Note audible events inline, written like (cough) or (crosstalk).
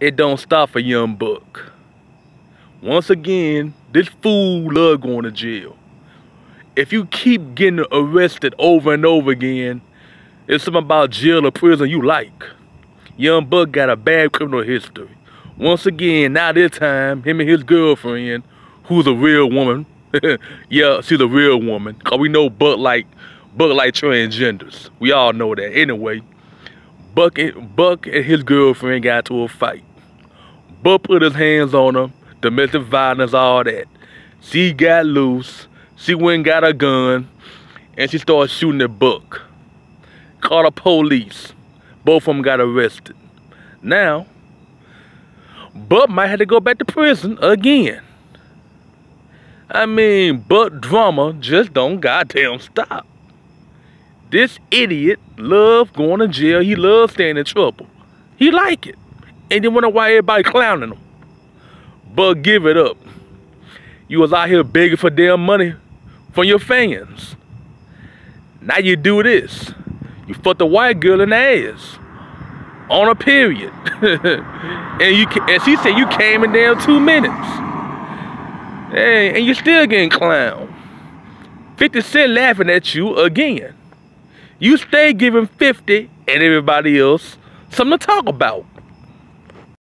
it don't stop for young buck. Once again, this fool love going to jail. If you keep getting arrested over and over again, it's something about jail or prison you like. Young Buck got a bad criminal history. Once again, now this time, him and his girlfriend, who's a real woman, (laughs) yeah, she's a real woman. Cause we know Buck like Buck like transgenders. We all know that. Anyway, Buck and, Buck and his girlfriend got to a fight. Buck put his hands on her, domestic violence, all that. She got loose. She went and got a gun, and she started shooting at Buck. Called the police. Both of them got arrested. Now, Buck might have to go back to prison again. I mean, Buck drama just don't goddamn stop. This idiot love going to jail. He loves staying in trouble. He like it. And then wonder why everybody clowning them. But give it up. You was out here begging for damn money from your fans. Now you do this. You fucked the white girl in the ass. On a period. (laughs) and you and she said you came in damn two minutes. Hey, and you still getting clowned. 50 Cent laughing at you again. You stay giving 50 and everybody else something to talk about.